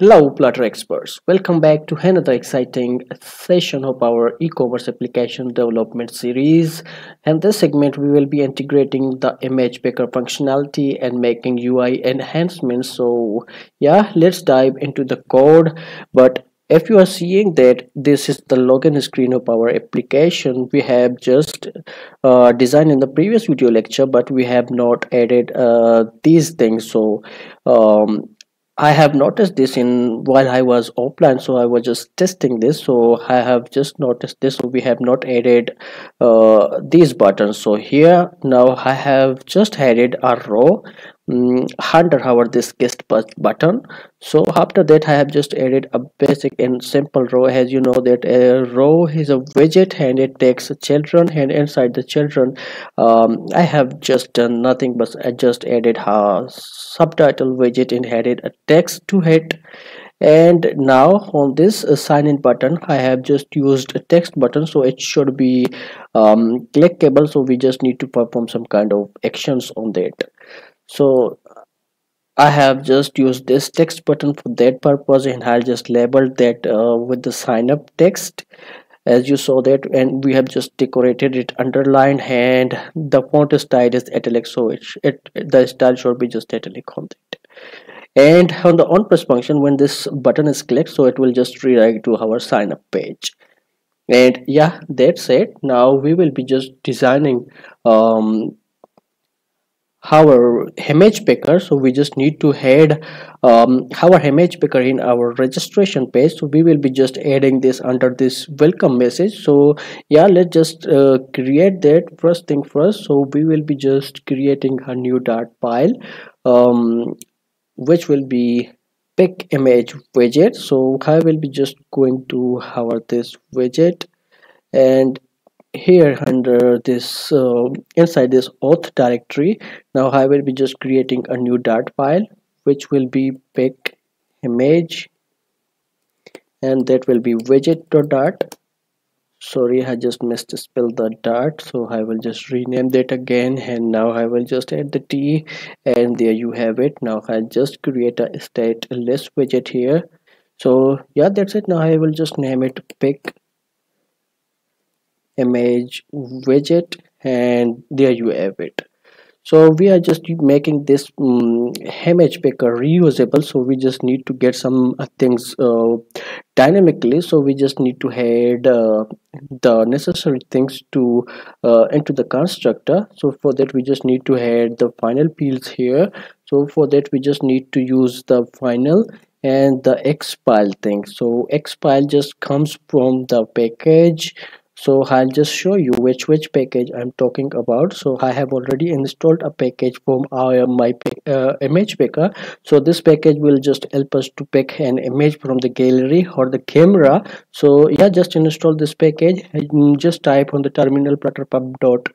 Hello Flutter experts, welcome back to another exciting session of our e-commerce application development series. In this segment we will be integrating the image picker functionality and making UI enhancements. So yeah, let's dive into the code. But if you are seeing that this is the login screen of our application we have just uh, designed in the previous video lecture but we have not added uh, these things so um, I have noticed this in while I was offline so I was just testing this. So I have just noticed this. So we have not added uh, these buttons. So here now I have just added a row um, under our this guest button. So after that I have just added a basic and simple row. As you know that a row is a widget and it takes children and inside the children um, I have just done nothing but I just added a subtitle widget and added a text to it. And now on this uh, sign in button I have just used a text button. So it should be um, clickable. So we just need to perform some kind of actions on that so I have just used this text button for that purpose and I'll just label that uh, with the sign up text. As you saw that and we have just decorated it underlined and the font style is italic so it, it the style should be just italic on that. And on the on press function when this button is clicked so it will just redirect to our sign up page. And yeah that's it. Now we will be just designing um, our image picker so we just need to add um, our image picker in our registration page so we will be just adding this under this welcome message. So yeah let's just uh, create that first thing first. So we will be just creating a new dart file um, which will be pick image widget. So I will be just going to our this widget and here under this uh, inside this auth directory now I will be just creating a new dart file which will be pick image and that will be widget.dart sorry I just missed spell the dart so I will just rename that again and now I will just add the T and there you have it. Now I just create a stateless widget here. So yeah that's it. Now I will just name it pick image widget and there you have it. So we are just making this um, image picker reusable. So we just need to get some uh, things uh, dynamically. So we just need to add uh, the necessary things to uh, into the constructor. So for that we just need to add the final fields here. So for that we just need to use the final and the xfile thing. So xfile just comes from the package so I'll just show you which which package I'm talking about. So I have already installed a package from our my uh, image picker so this package will just help us to pick an image from the gallery or the camera. So yeah just install this package just type on the terminal flutterpub dot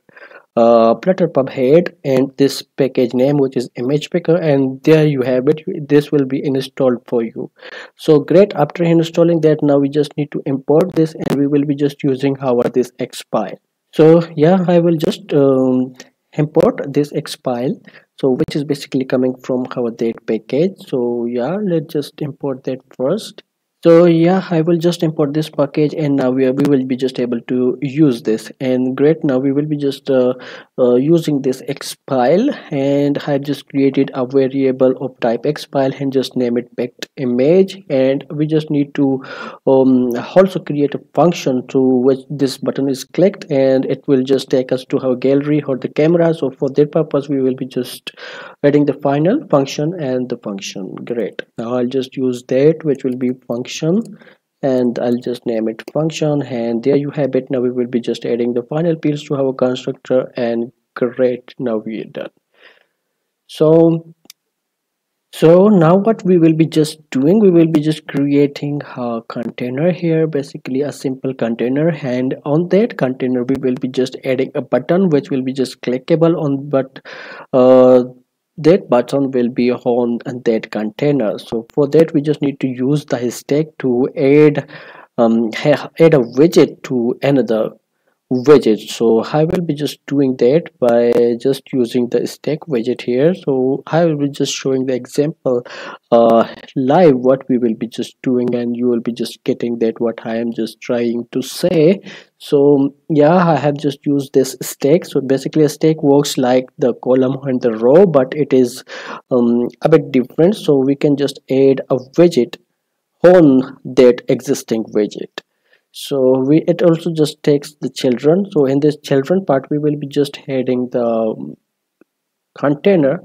uh, pub head and this package name which is image picker and there you have it. This will be installed for you. So great. After installing that now we just need to import this and we will be just using our this xfile so yeah i will just um, import this xfile so which is basically coming from our date package. So yeah let's just import that first so yeah i will just import this package and now we, are, we will be just able to use this. And great now we will be just uh, uh, using this x file and i've just created a variable of type x file and just name it picked image. And we just need to um, also create a function to which this button is clicked and it will just take us to our gallery or the camera. So for that purpose we will be just adding the final function and the function. Great. Now i'll just use that which will be function function and I'll just name it function and there you have it. Now we will be just adding the final fields to our constructor and great now we are done. So so now what we will be just doing we will be just creating a container here basically a simple container and on that container we will be just adding a button which will be just clickable on but uh, that button will be on that container. So for that we just need to use the stack to add um, add a widget to another widget. So I will be just doing that by just using the stack widget here. So I will be just showing the example uh, live what we will be just doing and you will be just getting that what I am just trying to say. So yeah I have just used this stack. So basically a stack works like the column and the row but it is um, a bit different. So we can just add a widget on that existing widget so we it also just takes the children. So in this children part we will be just heading the um, container.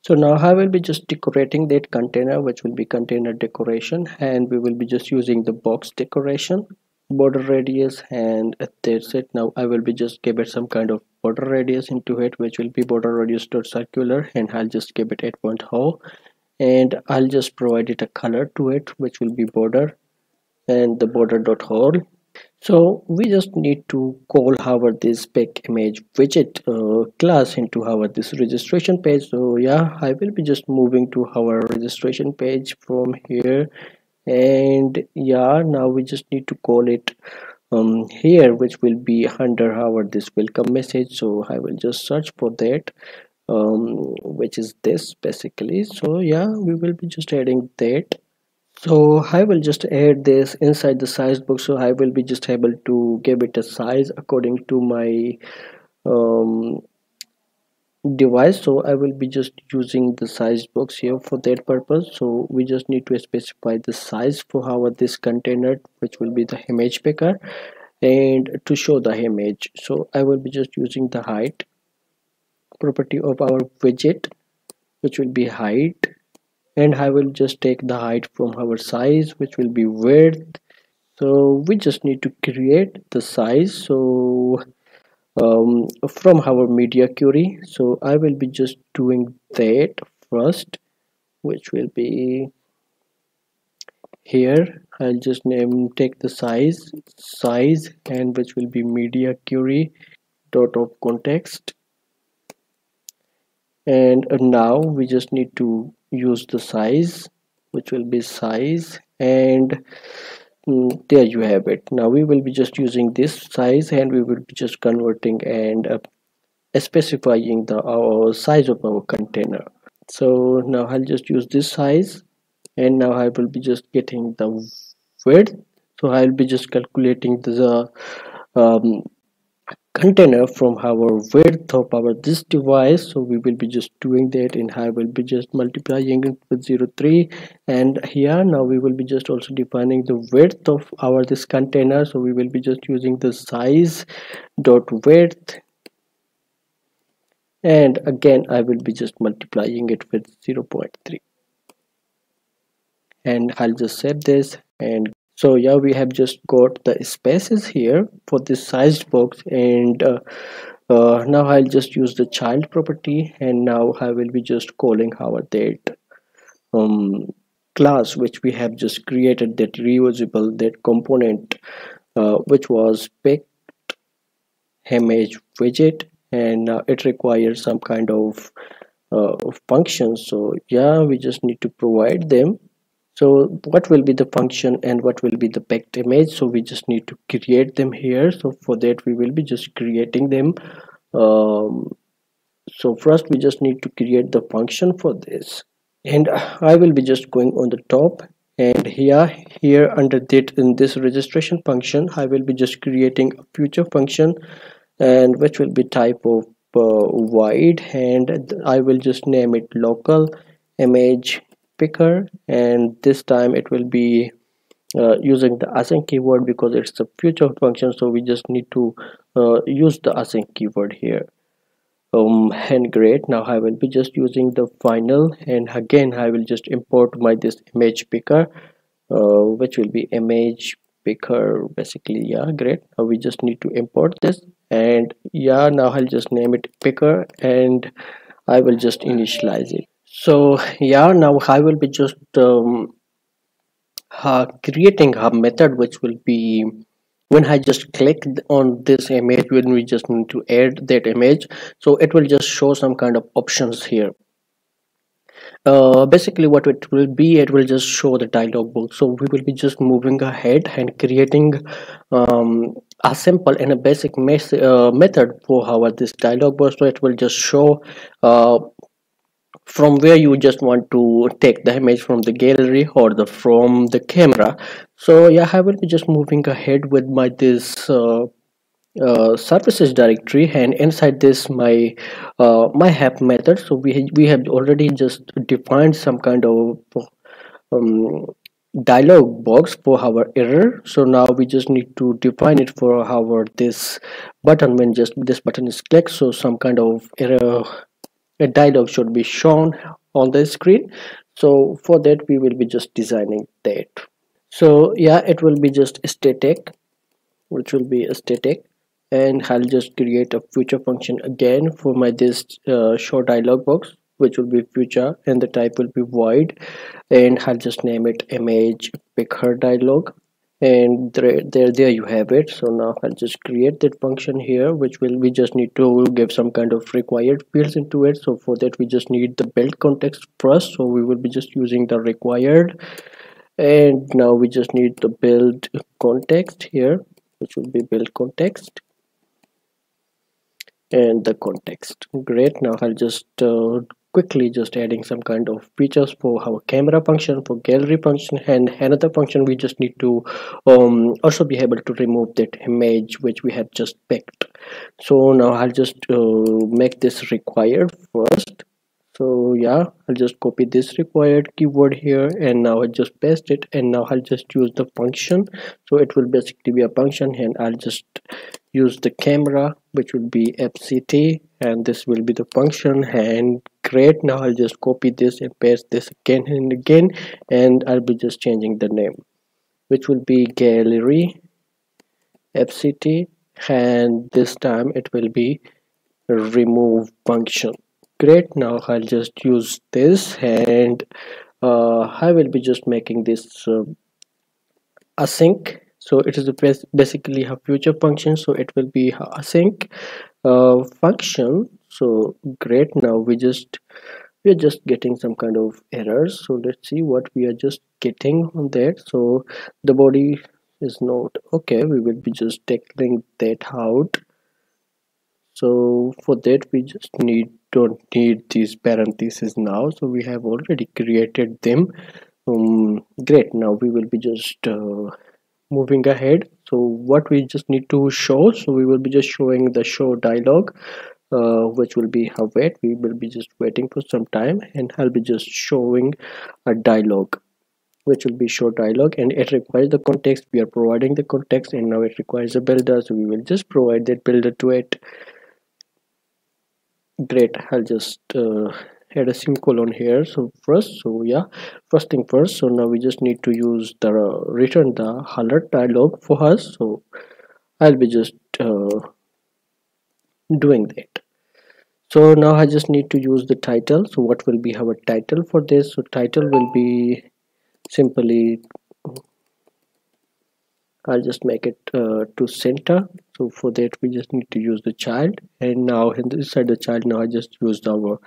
So now I will be just decorating that container which will be container decoration and we will be just using the box decoration border radius and that's it. Now I will be just give it some kind of border radius into it which will be border radius dot circular and I'll just give it 8.0 and I'll just provide it a color to it which will be border and the border dot all so we just need to call our this spec image widget uh, class into our this registration page. So yeah i will be just moving to our registration page from here. And yeah now we just need to call it um here which will be under our this welcome message. So i will just search for that um which is this basically. So yeah we will be just adding that so I will just add this inside the size box so I will be just able to give it a size according to my um, device. So I will be just using the size box here for that purpose. So we just need to specify the size for our this container which will be the image picker and to show the image. So I will be just using the height property of our widget which will be height and I will just take the height from our size which will be width. So we just need to create the size. So um, from our media query so I will be just doing that first which will be here. I'll just name take the size size and which will be media query dot of context. And now we just need to use the size which will be size and mm, there you have it. Now we will be just using this size and we will be just converting and uh, specifying the our size of our container. So now I'll just use this size and now I will be just getting the width. So I'll be just calculating the um, container from our width of our this device. So we will be just doing that and I will be just multiplying it with 03 and here now we will be just also defining the width of our this container. So we will be just using the size dot width. And again I will be just multiplying it with 0.3 and I'll just set this and so yeah we have just got the spaces here for this sized box and uh, uh, now I'll just use the child property and now I will be just calling our that um, class which we have just created that reusable that component uh, which was picked image widget and uh, it requires some kind of uh, function so yeah we just need to provide them so what will be the function and what will be the packed image? So we just need to create them here. So for that we will be just creating them. Um, so first we just need to create the function for this. And I will be just going on the top. And here here under that in this registration function I will be just creating a future function and which will be type of uh, void. And I will just name it local image picker and this time it will be uh, using the async keyword because it's a future function so we just need to uh, use the async keyword here. Um and great now i will be just using the final and again i will just import my this image picker uh, which will be image picker basically yeah great. Now we just need to import this and yeah now i'll just name it picker and i will just initialize it so yeah now I will be just um, uh, creating a method which will be when I just click on this image when we just need to add that image so it will just show some kind of options here. Uh, basically what it will be it will just show the dialog box. So we will be just moving ahead and creating um, a simple and a basic uh, method for how this dialog box. So it will just show uh, from where you just want to take the image from the gallery or the from the camera. So yeah i will be just moving ahead with my this uh, uh, services directory and inside this my uh, my help method. So we we have already just defined some kind of um, dialog box for our error. So now we just need to define it for our this button. When just this button is clicked so some kind of error a dialog should be shown on the screen. So for that we will be just designing that. So yeah it will be just static which will be static. And I'll just create a future function again for my this uh, show dialog box which will be future and the type will be void. And I'll just name it image picker dialog and there, there there you have it. So now I'll just create that function here which will we just need to give some kind of required fields into it. So for that we just need the build context first. So we will be just using the required. And now we just need the build context here which will be build context. And the context. Great. Now I'll just uh, quickly just adding some kind of features for our camera function for gallery function and another function we just need to um, also be able to remove that image which we have just picked. So now I'll just uh, make this required first. So yeah I'll just copy this required keyword here and now I just paste it and now I'll just use the function. So it will basically be a function and I'll just use the camera which will be fct and this will be the function. And great now I'll just copy this and paste this again and again and I'll be just changing the name which will be gallery fct and this time it will be remove function. Great now I'll just use this and uh, I will be just making this uh, async so it is the basically a future function so it will be async uh, function. So great. Now we just we are just getting some kind of errors. So let's see what we are just getting on that. So the body is not okay. We will be just tackling that out. So for that we just need don't need these parentheses now. So we have already created them. Um, great. Now we will be just uh, moving ahead. So what we just need to show so we will be just showing the show dialog uh, which will be a wait. We will be just waiting for some time and I'll be just showing a dialog which will be show dialog and it requires the context. We are providing the context and now it requires a builder so we will just provide that builder to it. Great. I'll just uh, add a semicolon here. So first so yeah first thing first. So now we just need to use the uh, return the alert dialog for us. So i'll be just uh, doing that. So now i just need to use the title. So what will be our title for this? So title will be simply I'll just make it uh, to center. So for that we just need to use the child. And now inside the child now I just used our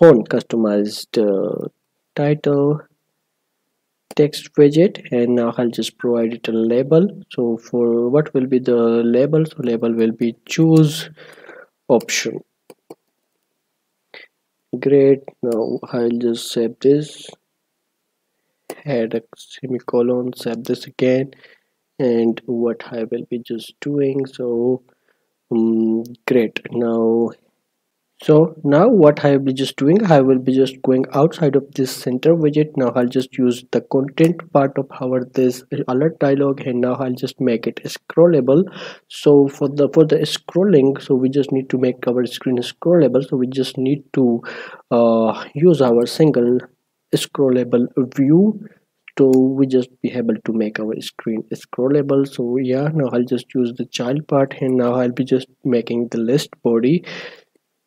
own customized uh, title text widget and now I'll just provide it a label. So for what will be the label? So label will be choose option. Great. Now I'll just save this. Add a semicolon save this again. And what I will be just doing so um, great. Now so now what I will be just doing I will be just going outside of this center widget. Now I'll just use the content part of our this alert dialog and now I'll just make it scrollable. So for the for the scrolling so we just need to make our screen scrollable. So we just need to uh, use our single scrollable view. So we just be able to make our screen scrollable. So yeah now i'll just use the child part and now i'll be just making the list body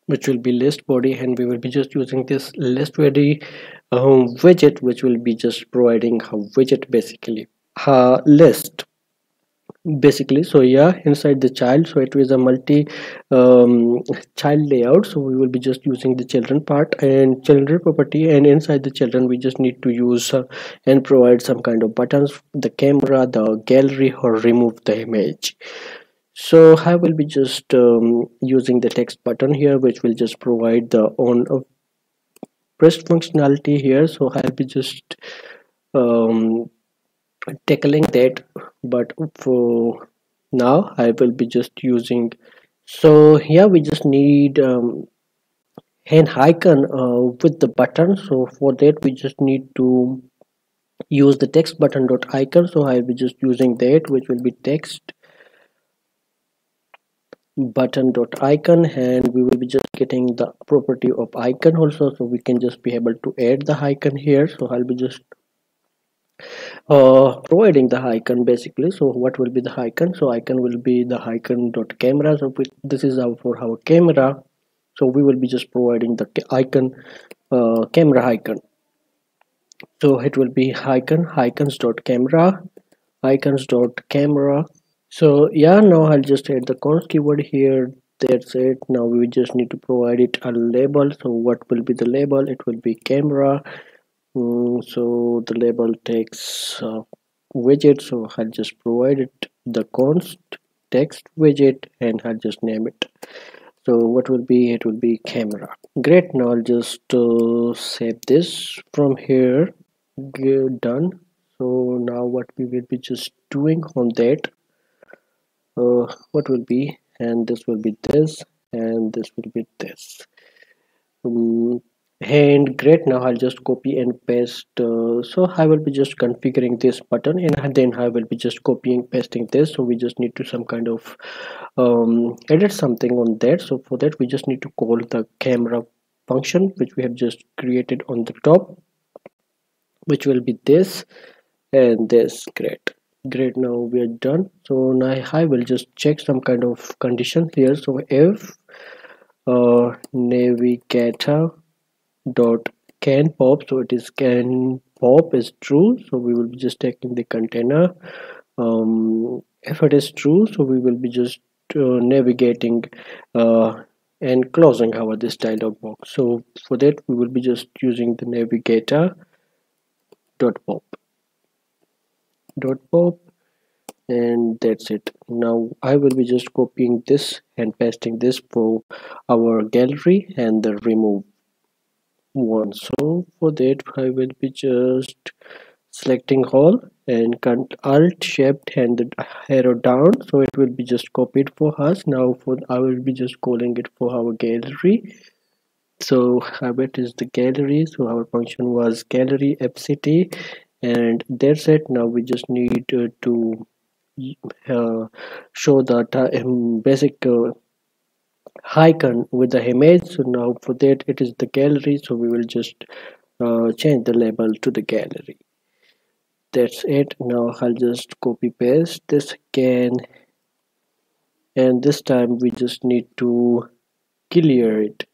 which will be list body and we will be just using this list body um, widget which will be just providing a widget basically. A list basically. So yeah inside the child. So it is a multi um, child layout. So we will be just using the children part and children property. And inside the children we just need to use uh, and provide some kind of buttons the camera the gallery or remove the image so I will be just um, using the text button here which will just provide the on of pressed functionality here. So I'll be just um, tackling that. But for now I will be just using so here we just need um, an icon uh, with the button. So for that we just need to use the text button dot icon. So I'll be just using that which will be text button dot icon and we will be just getting the property of icon also. So we can just be able to add the icon here. So I'll be just uh, providing the icon basically. So what will be the icon? So icon will be the icon dot camera so this is our for our camera. So we will be just providing the icon uh, camera icon. So it will be icon icons dot camera icons dot camera so yeah now I'll just add the const keyword here. That's it. Now we just need to provide it a label. So what will be the label? It will be camera. Mm, so the label takes uh, widget. So I'll just provide it the const text widget and I'll just name it. So what will be? It will be camera. Great. Now I'll just uh, save this from here. Done. So now what we will be just doing on that uh, what will be? And this will be this and this will be this. Um, and great. Now i'll just copy and paste uh, so i will be just configuring this button and then i will be just copying pasting this. So we just need to some kind of um, edit something on that. So for that we just need to call the camera function which we have just created on the top which will be this and this. Great great now we are done. So now i will just check some kind of condition here. So if uh, navigator dot can pop so it is can pop is true. So we will be just taking the container. Um, if it is true so we will be just uh, navigating uh, and closing our this dialog box. So for that we will be just using the navigator dot pop dot pop and that's it. Now i will be just copying this and pasting this for our gallery and the remove one. So for that I will be just selecting all and alt shift and the arrow down. So it will be just copied for us. Now for I will be just calling it for our gallery. So habit is the gallery. So our function was gallery fct and that's it. Now we just need uh, to uh, show that uh, basic uh, icon with the image. So now for that it is the gallery. So we will just uh, change the label to the gallery. That's it. Now I'll just copy paste this again. And this time we just need to clear it.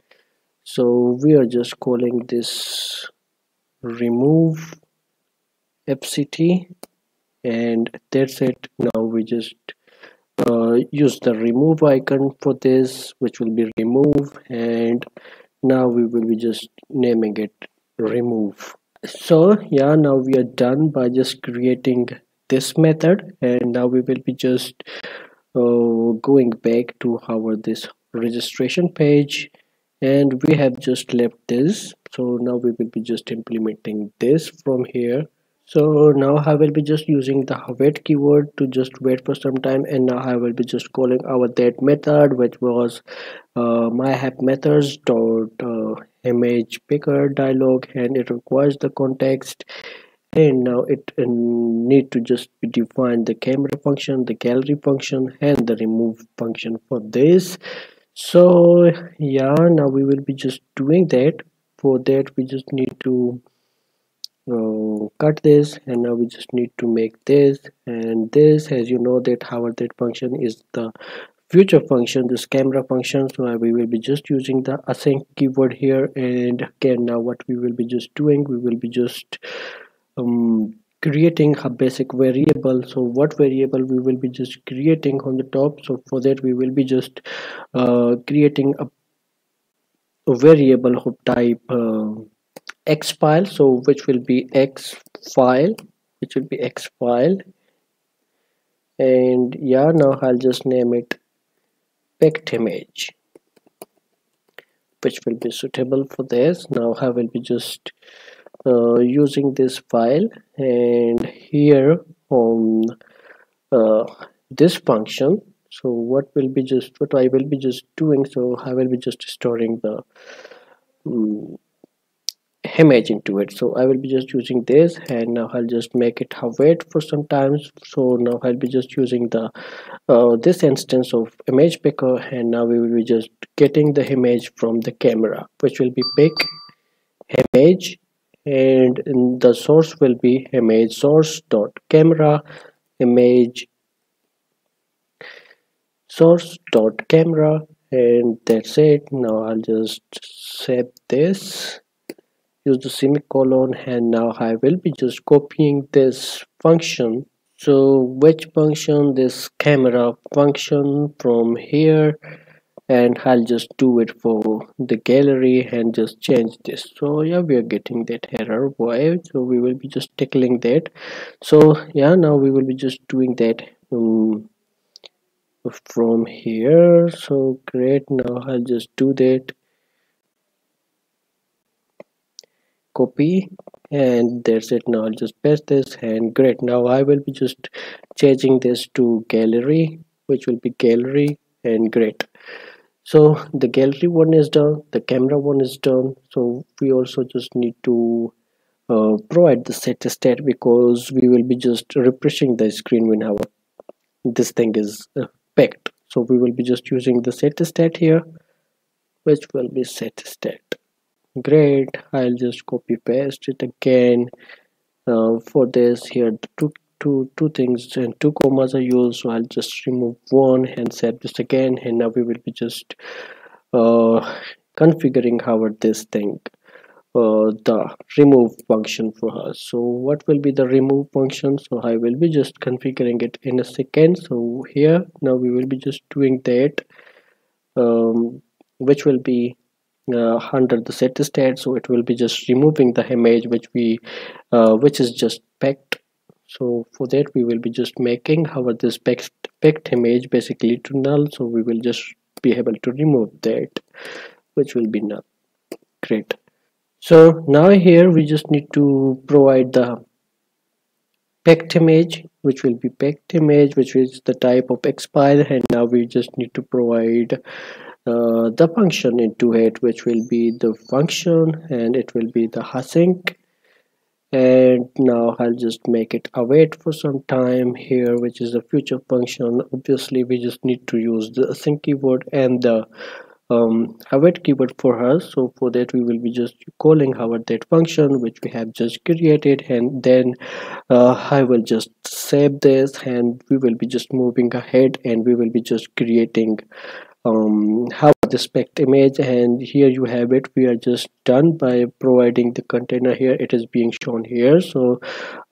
So we are just calling this remove fct and that's it. Now we just uh, use the remove icon for this which will be remove and now we will be just naming it remove. So yeah now we are done by just creating this method and now we will be just uh, going back to our this registration page and we have just left this. So now we will be just implementing this from here so now I will be just using the wait keyword to just wait for some time and now I will be just calling our that method which was uh, my app methods dot uh, image picker dialog and it requires the context. And now it uh, need to just define the camera function the gallery function and the remove function for this. So yeah now we will be just doing that. For that we just need to uh, cut this and now we just need to make this and this as you know that our that function is the future function this camera function. So we will be just using the async keyword here and again now what we will be just doing we will be just um, creating a basic variable. So what variable we will be just creating on the top? So for that we will be just uh, creating a, a, variable of type uh, x file so which will be x file which will be x file. And yeah now I'll just name it picked image which will be suitable for this. Now I will be just uh, using this file. And here on uh, this function so what will be just what I will be just doing so I will be just storing the um, image into it. So I will be just using this and now I'll just make it wait for some time. So now I'll be just using the uh, this instance of image picker and now we will be just getting the image from the camera which will be pick image and the source will be image source dot camera image source dot camera and that's it. Now I'll just save this use the semicolon and now I will be just copying this function. So which function? This camera function from here. And I'll just do it for the gallery and just change this. So yeah we are getting that error. Why? So we will be just tackling that. So yeah now we will be just doing that um, from here. So great. Now I'll just do that copy and that's it. Now I'll just paste this and great. Now I will be just changing this to gallery which will be gallery and great. So the gallery one is done the camera one is done. So we also just need to uh, provide the set state because we will be just refreshing the screen when our this thing is uh, picked so we will be just using the set state here which will be set state great. I'll just copy paste it again. Uh, for this here two two two things and two commas are used so I'll just remove one and save this again and now we will be just uh, configuring how this thing uh, the remove function for us so what will be the remove function? So I will be just configuring it in a second. So here now we will be just doing that um, which will be uh, under the set state. So it will be just removing the image which we uh, which is just packed. So for that we will be just making our this packed, packed image basically to null. So we will just be able to remove that which will be null. Great. So now here we just need to provide the packed image which will be packed image which is the type of xfile and now we just need to provide uh, the function into it which will be the function and it will be the async. And now I'll just make it await for some time here which is the future function. Obviously we just need to use the async keyword and the um, await keyword for us so for that we will be just calling our that function which we have just created. And then uh, I will just save this and we will be just moving ahead and we will be just creating um, how the spec image and here you have it. We are just done by providing the container here. It is being shown here. So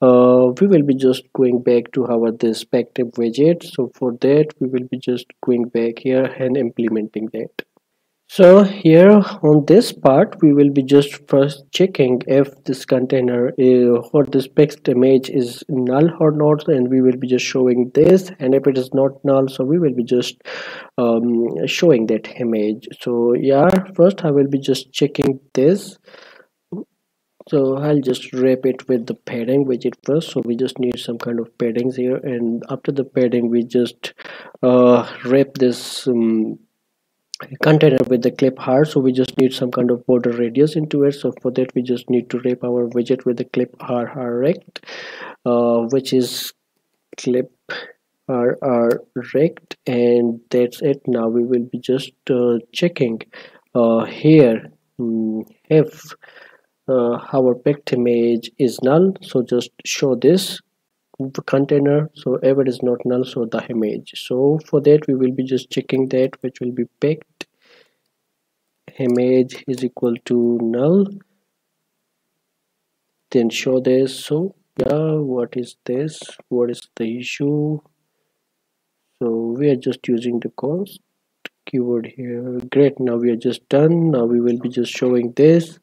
uh, we will be just going back to our the spec widget. So for that we will be just going back here and implementing that so here on this part we will be just first checking if this container is, or this text image is null or not and we will be just showing this and if it is not null so we will be just um, showing that image. So yeah first I will be just checking this. So I'll just wrap it with the padding widget first so we just need some kind of paddings here and after the padding we just uh, wrap this um, container with the clip r rect so we just need some kind of border radius into it. So for that we just need to wrap our widget with the clip r rect uh, which is clip r rect and that's it. Now we will be just uh, checking uh, here um, if uh, our picked image is null. So just show this container so ever is not null so the image. So for that we will be just checking that which will be picked. Image is equal to null. Then show this. So yeah what is this? What is the issue? So we are just using the const keyword here. Great now we are just done. Now we will be just showing this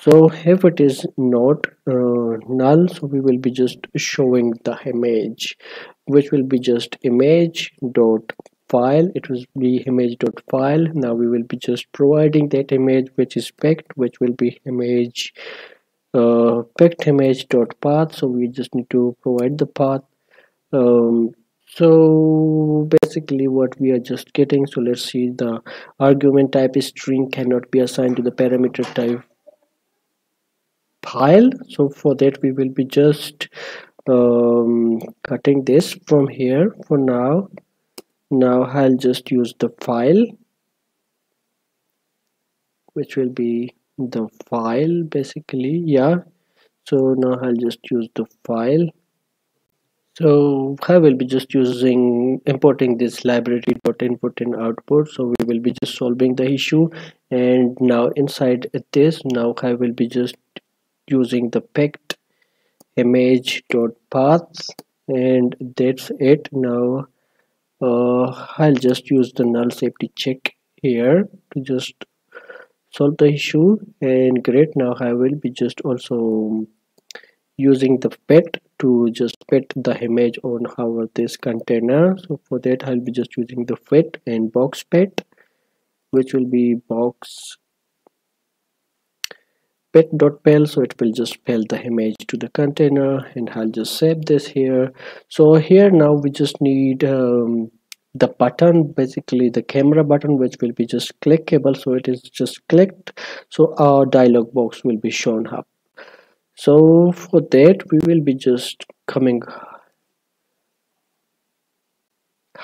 so if it is not uh, null so we will be just showing the image which will be just image dot file. It will be image dot file. Now we will be just providing that image which is picked which will be image uh, image dot path. So we just need to provide the path. Um, so basically what we are just getting so let's see the argument type is string cannot be assigned to the parameter type file so for that we will be just um, cutting this from here for now. Now I'll just use the file which will be the file basically. Yeah. So now I'll just use the file. So I will be just using importing this library dot input and output. So we will be just solving the issue. And now inside this now I will be just using the picked image dot paths and that's it. Now uh, I'll just use the null safety check here to just solve the issue. And great now I will be just also using the pet to just pet the image on our this container. So for that I'll be just using the fit and box pet which will be box pet.pel so it will just pel the image to the container and I'll just save this here. So here now we just need um, the button basically the camera button which will be just clickable so it is just clicked. So our dialog box will be shown up. So for that we will be just coming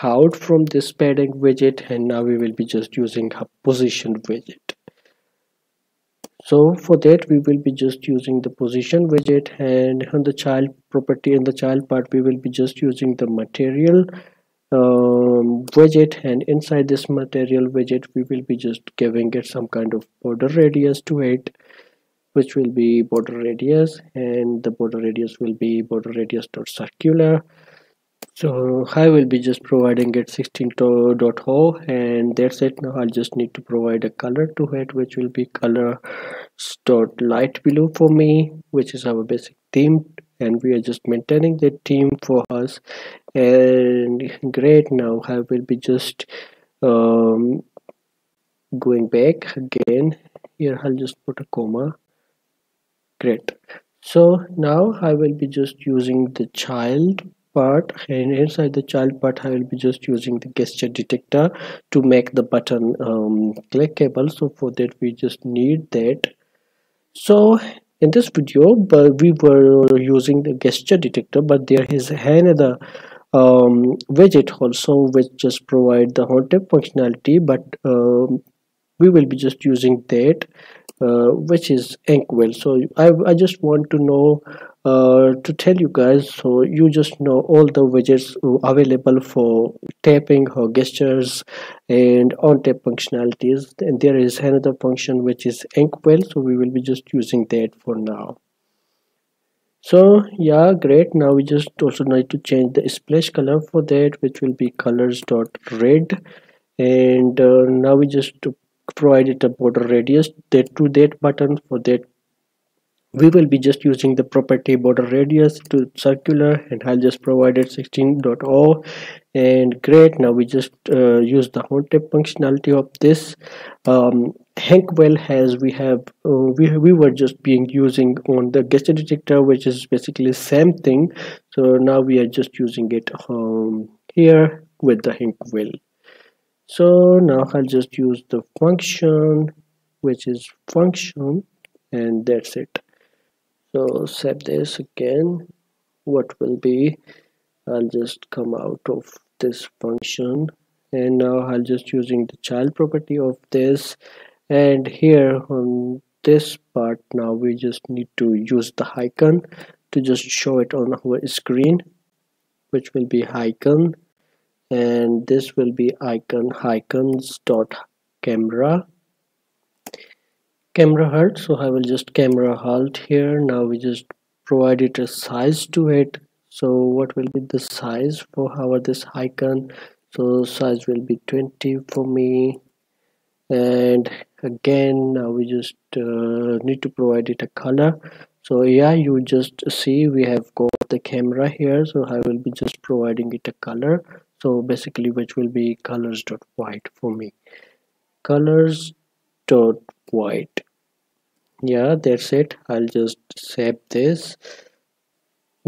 out from this padding widget and now we will be just using a position widget so for that we will be just using the position widget and on the child property in the child part we will be just using the material um, widget. And inside this material widget we will be just giving it some kind of border radius to it which will be border radius. And the border radius will be border radius dot circular so I will be just providing it 16.0 and that's it. Now I'll just need to provide a color to it which will be color dot light blue for me which is our basic theme and we are just maintaining the theme for us. And great now I will be just um, going back again. Here I'll just put a comma. Great. So now I will be just using the child part and inside the child part I will be just using the gesture detector to make the button um, clickable. So for that we just need that. So in this video but we were using the gesture detector but there is another um, widget also which just provide the home functionality but um, we will be just using that uh, which is Inkwell. So I, I just want to know uh, to tell you guys so you just know all the widgets available for tapping or gestures and on tap functionalities. And there is another function which is Inkwell so we will be just using that for now. So yeah great. Now we just also need to change the splash color for that which will be colors dot red. And uh, now we just provided a border radius. That to that button for that. We will be just using the property border radius to circular and I'll just provide it 16.0 and great now we just uh, use the home tab functionality of this. Um, Inkwell has we have uh, we, we were just being using on the gesture detector which is basically same thing. So now we are just using it um, here with the Inkwell so now I'll just use the function which is function and that's it. So save this again. What will be I'll just come out of this function. And now I'll just using the child property of this. And here on this part now we just need to use the icon to just show it on our screen which will be icon and this will be icon icons dot camera camera alt so I will just camera alt here. Now we just provided a size to it. So what will be the size for our this icon? So size will be 20 for me. And again now we just uh, need to provide it a color. So yeah you just see we have got the camera here. So I will be just providing it a color so basically which will be colors dot white for me. Colors dot white. Yeah that's it. I'll just save this.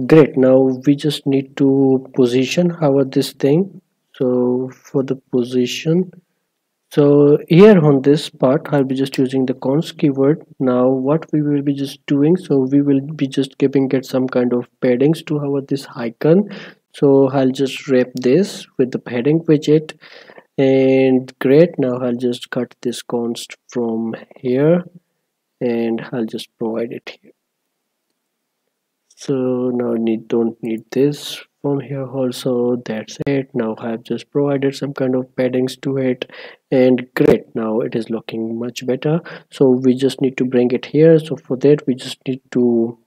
Great. Now we just need to position our this thing. So for the position. So here on this part I'll be just using the const keyword. Now what we will be just doing so we will be just giving it some kind of paddings to our this icon so I'll just wrap this with the padding widget. And great now I'll just cut this const from here and I'll just provide it here. So now need don't need this from here also that's it. Now I've just provided some kind of paddings to it and great now it is looking much better. So we just need to bring it here. So for that we just need to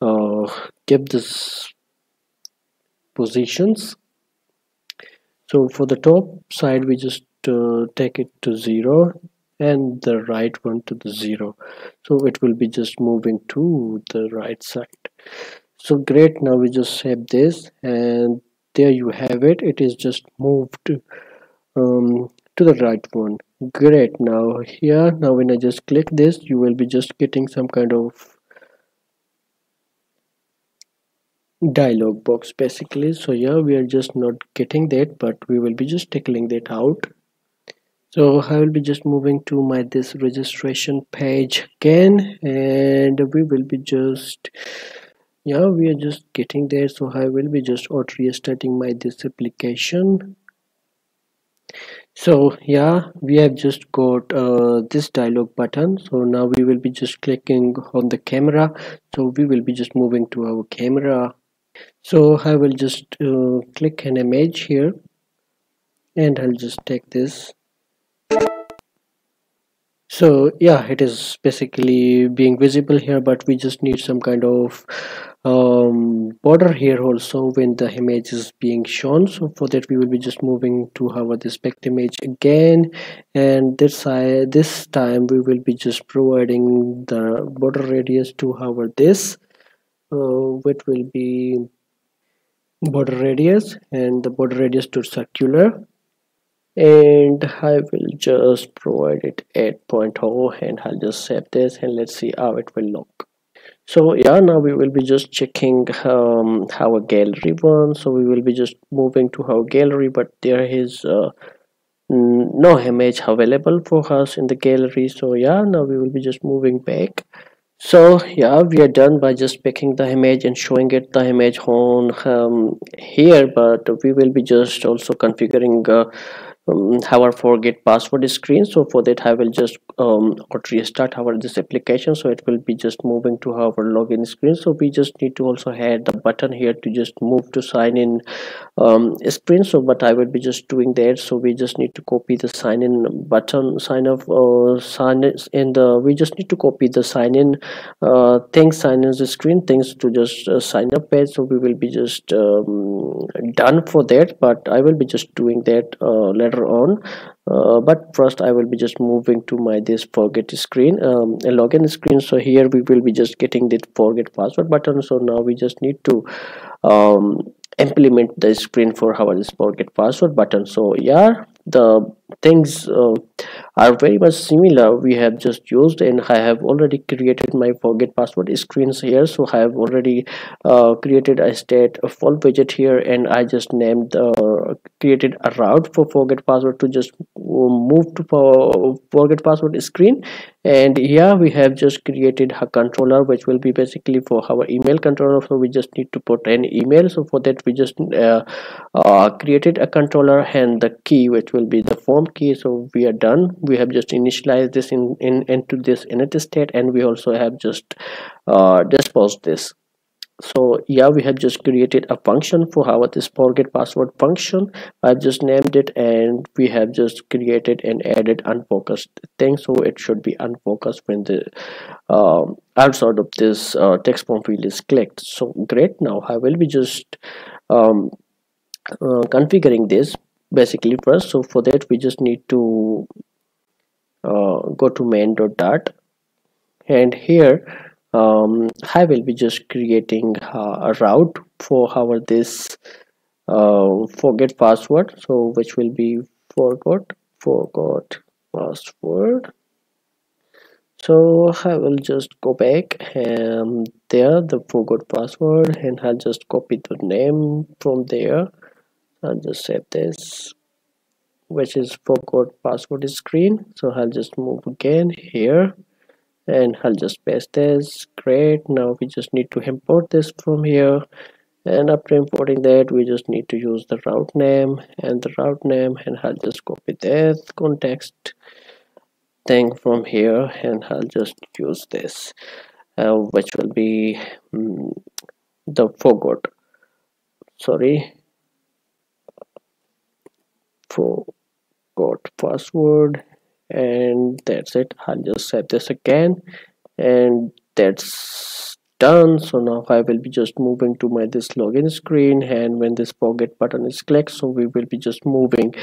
uh, give this positions. So for the top side we just uh, take it to zero and the right one to the zero. So it will be just moving to the right side. So great now we just save this and there you have it. It is just moved um, to the right one. Great now here now when I just click this you will be just getting some kind of dialog box basically. So yeah we are just not getting that but we will be just tackling that out. So I will be just moving to my this registration page again and we will be just yeah we are just getting there. So I will be just auto restarting my this application. So yeah we have just got uh, this dialog button. So now we will be just clicking on the camera. So we will be just moving to our camera so I will just uh, click an image here and I'll just take this. So yeah it is basically being visible here but we just need some kind of um, border here also when the image is being shown. So for that we will be just moving to our spec image again and this side this time we will be just providing the border radius to our this which will be border radius and the border radius to circular. And I will just provide it 8.0 and I'll just save this and let's see how it will look. So yeah now we will be just checking um, our gallery one so we will be just moving to our gallery but there is uh, no image available for us in the gallery. So yeah now we will be just moving back so yeah we are done by just picking the image and showing it the image on um, here but we will be just also configuring uh, um, our forget password screen. So for that i will just um restart our this application. So it will be just moving to our login screen. So we just need to also add the button here to just move to sign in um, screen. So but i will be just doing that so we just need to copy the sign in button sign up uh, sign in the we just need to copy the sign in uh, things sign in the screen things to just uh, sign up page so we will be just um, done for that. But i will be just doing that uh, later later on. Uh, but first I will be just moving to my this forget screen. Um, a login screen. So here we will be just getting the forget password button. So now we just need to um, implement the screen for our this forget password button. So yeah the things uh, are very much similar. We have just used and I have already created my forget password screens here. So I have already uh, created a state a full widget here and I just named uh, created a route for forget password to just move to forget password screen. And here we have just created a controller which will be basically for our email controller. So we just need to put an email. So for that we just uh, uh, created a controller and the key which will be the key. So we are done. We have just initialized this in, in into this init state and we also have just uh, disposed this. So yeah we have just created a function for our this forget password function. I've just named it and we have just created and added unfocused thing. So it should be unfocused when the um, outside of this uh, text form field is clicked. So great. Now i will be just um, uh, configuring this basically first. So for that we just need to uh, go to main.dart and here um, I will be just creating uh, a route for our this uh, forget password. So which will be forgot forgot password. So I will just go back and there the forgot password and I'll just copy the name from there I'll just save this which is forgot password screen. So I'll just move again here and I'll just paste this. Great. Now we just need to import this from here. And after importing that we just need to use the route name and the route name and I'll just copy this context thing from here and I'll just use this uh, which will be um, the forgot. Sorry forgot password and that's it. I'll just set this again and that's done. So now I will be just moving to my this login screen and when this forget button is clicked so we will be just moving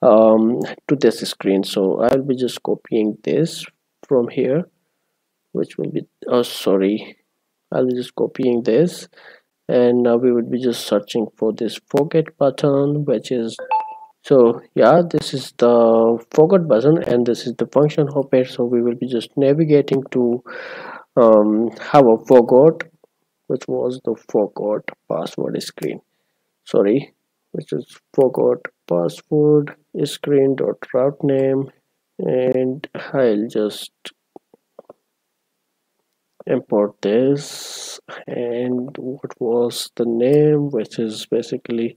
um, to this screen. So I'll be just copying this from here which will be oh sorry. I'll be just copying this and now we would be just searching for this forget button which is so yeah this is the forgot button and this is the function it so we will be just navigating to um, a forgot which was the forgot password screen. Sorry which is forgot password screen dot route name. And I'll just import this. And what was the name which is basically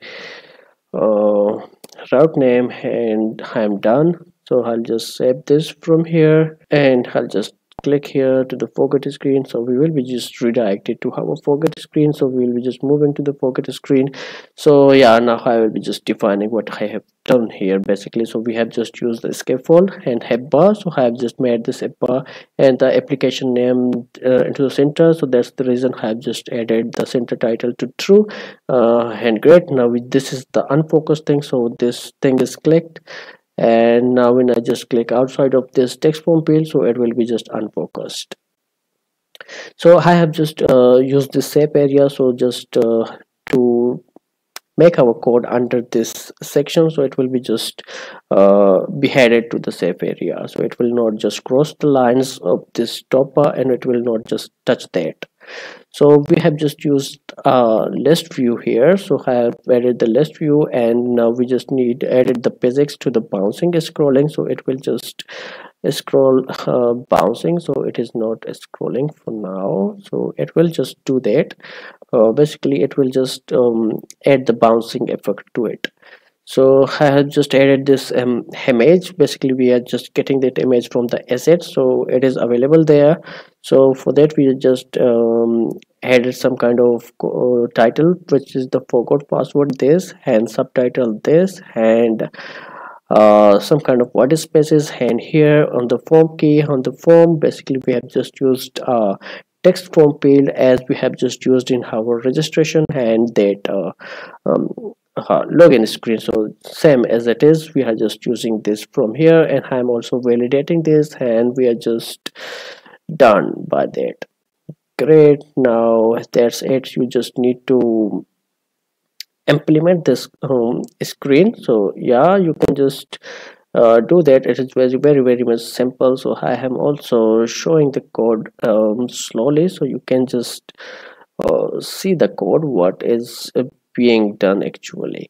uh, route name and I'm done. So I'll just save this from here and I'll just click here to the forget screen. So we will be just redirected to our forget screen. So we will be just moving to the forget screen. So yeah now i will be just defining what i have done here basically. So we have just used the scaffold and app bar. So i have just made this bar and the application name uh, into the center. So that's the reason i have just added the center title to true uh, and great. Now we, this is the unfocused thing. So this thing is clicked and now when I just click outside of this text form field so it will be just unfocused. So I have just uh, used this safe area so just uh, to make our code under this section so it will be just uh, be headed to the safe area. So it will not just cross the lines of this topper and it will not just touch that so we have just used a list view here. So I have added the list view and now we just need added the physics to the bouncing scrolling. So it will just scroll uh, bouncing. So it is not scrolling for now. So it will just do that. Uh, basically it will just um, add the bouncing effect to it so I have just added this um, image. Basically we are just getting that image from the asset. So it is available there. So for that we just um, added some kind of uh, title which is the forgot password this and subtitle this and uh, some kind of word spaces and here on the form key on the form basically we have just used uh, text form field as we have just used in our registration and that uh, um, uh, login screen. So same as it is we are just using this from here and i'm also validating this and we are just done by that. Great. Now that's it. You just need to implement this um, screen. So yeah you can just uh, do that. It is very very very much simple. So I am also showing the code um, slowly. So you can just uh, see the code what is being done actually.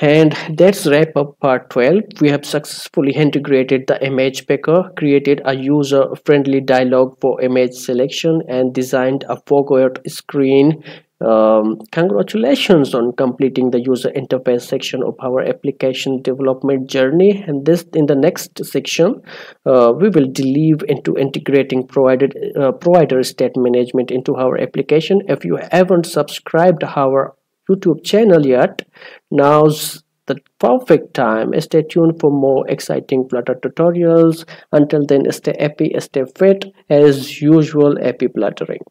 And that's wrap up part 12. We have successfully integrated the image picker, created a user-friendly dialog for image selection and designed a forgot screen. Um, congratulations on completing the user interface section of our application development journey. And this in the next section uh, we will delve into integrating provided uh, provider state management into our application. If you haven't subscribed our youtube channel yet. Now's the perfect time. Stay tuned for more exciting flutter tutorials. Until then stay happy stay fit as usual happy fluttering